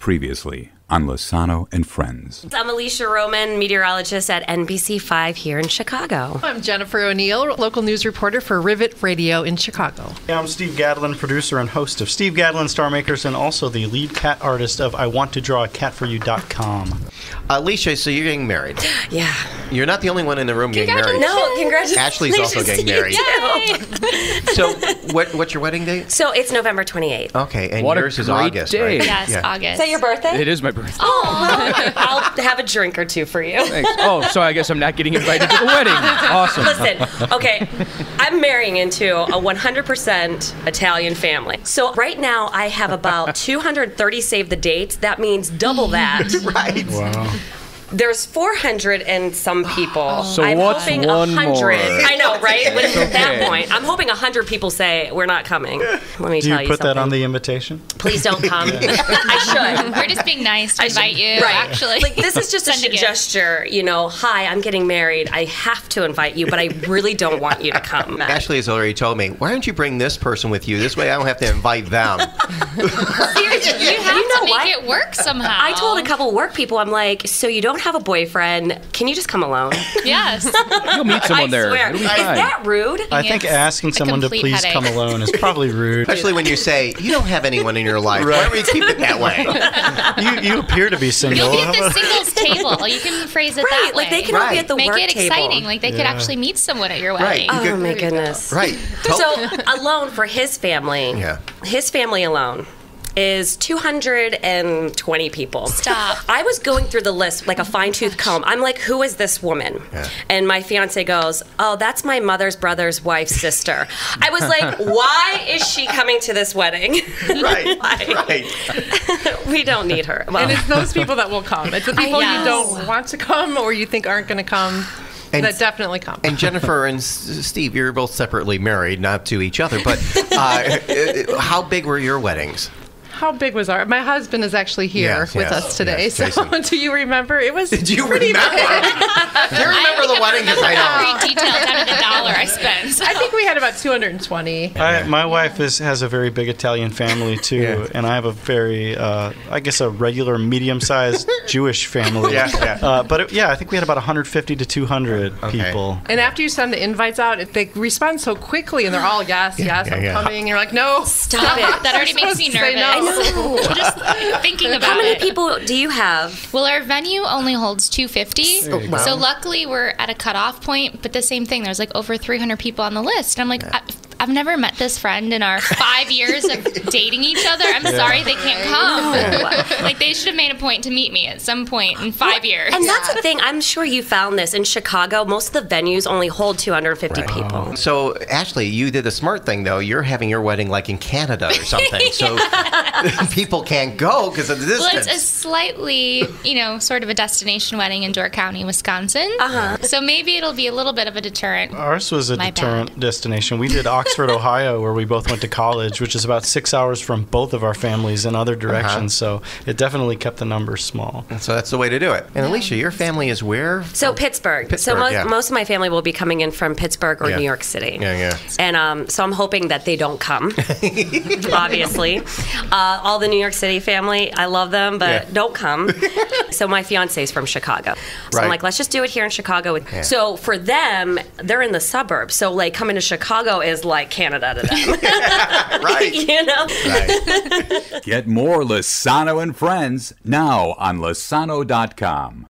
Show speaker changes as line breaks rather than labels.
Previously on Lossano and Friends.
I'm Alicia Roman, meteorologist at NBC5 here in Chicago.
I'm Jennifer O'Neill, local news reporter for Rivet Radio in Chicago.
Yeah, I'm Steve Gadlin, producer and host of Steve Gadlin Star Makers, and also the lead cat artist of I Want to Draw a Cat for You.com.
Alicia, so you're getting married.
Yeah.
You're not the only one in the room getting married.
No, congratulations.
Ashley's also getting married.
too.
So, what, what's your wedding date?
So it's November 28th.
Okay, and
What a
yours is
great
August,
day.
right?
Yes,
Yeah.
August.
Is that your birthday?
It is my birthday.
Oh, well, I'll have a drink or two for you.
Thanks. Oh, so I guess I'm not getting invited to the wedding. Awesome.
Listen, okay, I'm marrying into a 100% Italian family. So right now I have about 230 save the dates. That means double that.
Right.
Wow.
There's 400 and some people.
So
I'm
what's
hoping
one
100.
more?
I know, right? When, At that point, I'm hoping 100 people say we're not coming. Let me
Do
tell
you
you
put that on the invitation?
Please don't come. I should.
We're just being nice to
I should-
invite you,
right.
actually.
Like this is just a sh-
gift.
gesture, you know. Hi, I'm getting married. I have to invite you, but I really don't want you to come.
Ashley has already told me, why don't you bring this person with you? This way I don't have to invite them.
Seriously, you have
You know
to make
what?
it work somehow.
I told a couple work people, I'm like, so you don't have a boyfriend? Can you just come alone?
Yes.
You'll meet someone
I
there.
swear. Is that rude?
I think
It's
asking someone to please
headache.
come alone is probably rude.
Especially when you say, you don't have anyone in your life. Why don't we keep it that way?
you, you appear to be single.
You'll
How
get the singles table. You can phrase it
Right,
that
like
way.
they can all be
Right.
at the
Make
work
it
table.
exciting. Like they could actually meet someone at your wedding.
Right.
wedding.
Oh my goodness.
Right.
So alone for his family.
Yeah.
His family alone is 220 people.
Stop.
I was going through the list like a fine tooth comb. I'm like, who is this woman?
Yeah.
And my fiance goes, oh, that's my mother's brother's wife's sister. I was like, why is she coming to this wedding?
Right.
Why?
Right.
we don't need her. Well,
And it's those people that will come. It's the people you don't want to come or you think aren't going to come
And-
that definitely come.
And Jennifer and Steve, you're both separately married, not to each other, but uh, uh, how big were your weddings?
How big was our? My husband is actually here
Yes,
with
yes,
us today.
yes,
so
Jason.
do you remember? It was.
Did you
pretty
remember?
big.
Do you remember the wedding? Because I know.
Every detail down to the dollar I spent. So.
I think we had about 220.
I, my wife is, has a very big Italian family too,
Yeah.
and I have a very, uh, I guess, a regular medium-sized Jewish family.
Yeah, yeah.
Uh, but it, yeah, I think we had about 150 to 200
Okay.
people.
And after you send the invites out, if they respond so quickly and they're all yes, yes,
yeah,
I'm
yeah.
coming. And you're like, no,
Stop it.
That already makes me
supposed to say
nervous.
no.
Just thinking about
How many
it.
people do you have?
Well, our venue only holds 250.
go.
So luckily we're at a cutoff point, but the same thing. There's like over 300 people on the list. And I'm like, I, I've never met this friend in our five years of dating each other. I'm sorry they can't come. like they should have made a point to meet me at some point in five years.
And that's the thing. I'm sure you found this in Chicago. Most of the venues only hold 250 people.
So, Ashley, you did the smart thing, though. You're having your wedding like in Canada or something. So people can't go because of the distance.
Well, it's a slightly, you know, sort of a destination wedding in Door County, Wisconsin. Uh-huh. So maybe it'll be a little bit of a deterrent.
Ours was a
My
deterrent
bad.
destination. We did Oxford, Ohio, where we both went to college, which is about six hours from both of our families in other directions. So it definitely kept the numbers small.
so that's the way to do it. And Alicia, your family is where?
So Pittsburgh. so
Pittsburgh,
mo-
yeah.
most of my family will be coming in from Pittsburgh or
Yeah.
New York City.
Yeah, yeah.
And um, so I'm hoping that they don't come. obviously, uh, all the New York City family, I love them, but
Yeah.
don't come. so my fiance is from Chicago. So
Right.
I'm like, let's just do it here in Chicago. So for them, they're in the suburbs. So like coming to Chicago is like Canada to them.
Right.
you know.
right.
Get more Lossano and Friends now on Lossano.com.